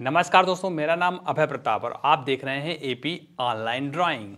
नमस्कार दोस्तों मेरा नाम अभय प्रताप और आप देख रहे हैं एपी ऑनलाइन ड्राइंग